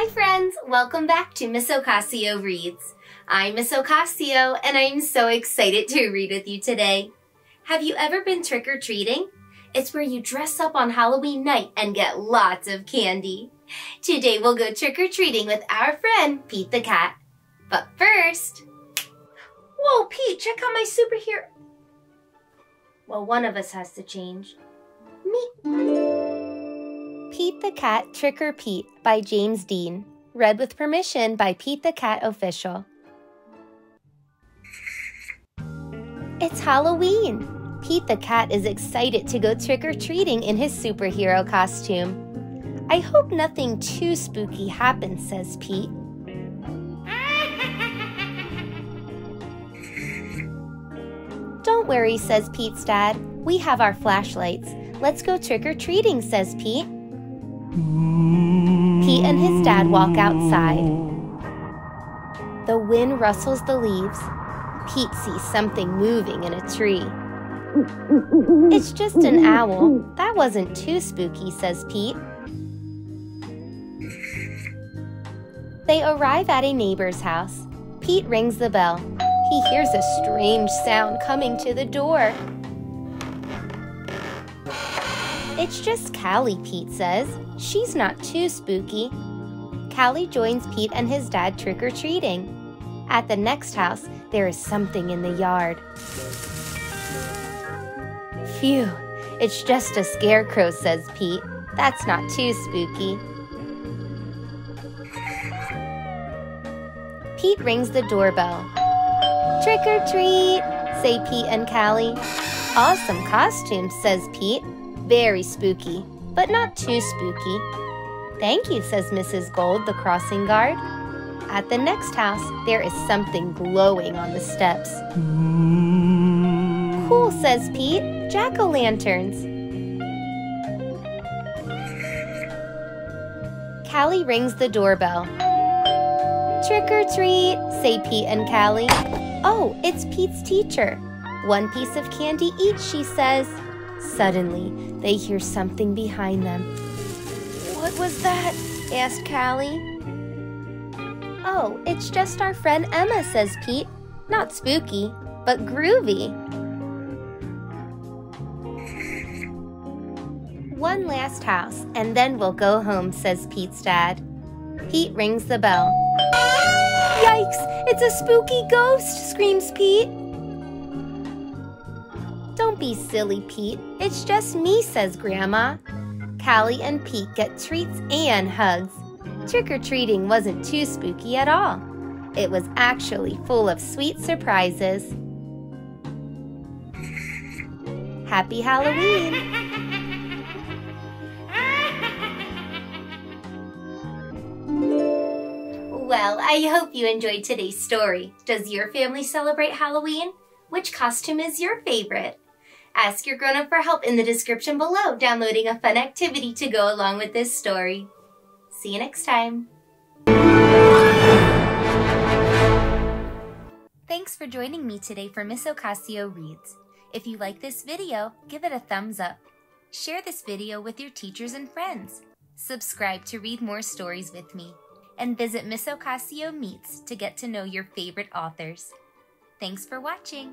Hi friends, welcome back to Miss Ocasio Reads. I'm Miss Ocasio and I'm so excited to read with you today. Have you ever been trick-or-treating? It's where you dress up on Halloween night and get lots of candy. Today we'll go trick-or-treating with our friend Pete the Cat. But first... Whoa, Pete, check out my superhero... Well, one of us has to change. Me. Pete the Cat Trick or Pete by James Dean. Read with permission by Pete the Cat Official. It's Halloween. Pete the Cat is excited to go trick or treating in his superhero costume. I hope nothing too spooky happens, says Pete. Don't worry, says Pete's dad. We have our flashlights. Let's go trick or treating, says Pete. Pete and his dad walk outside. The wind rustles the leaves. Pete sees something moving in a tree. It's just an owl. That wasn't too spooky, says Pete. They arrive at a neighbor's house. Pete rings the bell. He hears a strange sound coming to the door. It's just Callie, Pete says. She's not too spooky. Callie joins Pete and his dad trick or treating. At the next house, there is something in the yard. Phew, it's just a scarecrow, says Pete. That's not too spooky. Pete rings the doorbell. Trick or treat, say Pete and Callie. Awesome costume, says Pete. Very spooky, but not too spooky. Thank you, says Mrs. Gold, the crossing guard. At the next house, there is something glowing on the steps. Hmm. Cool, says Pete. Jack o' lanterns. Callie rings the doorbell. Trick or treat, say Pete and Callie. Oh, it's Pete's teacher. One piece of candy each, she says. Suddenly, they hear something behind them. What was that? asked Callie. Oh, it's just our friend Emma, says Pete. Not spooky, but groovy. One last house, and then we'll go home, says Pete's dad. Pete rings the bell. Yikes! It's a spooky ghost, screams Pete. Be silly, Pete. It's just me, says Grandma. Callie and Pete get treats and hugs. Trick or treating wasn't too spooky at all. It was actually full of sweet surprises. Happy Halloween! Well, I hope you enjoyed today's story. Does your family celebrate Halloween? Which costume is your favorite? Ask your grown-up for help in the description below, downloading a fun activity to go along with this story. See you next time. Thanks for joining me today for Miss Ocasio Reads. If you like this video, give it a thumbs up. Share this video with your teachers and friends. Subscribe to read more stories with me. And visit Miss Ocasio Meets to get to know your favorite authors. Thanks for watching.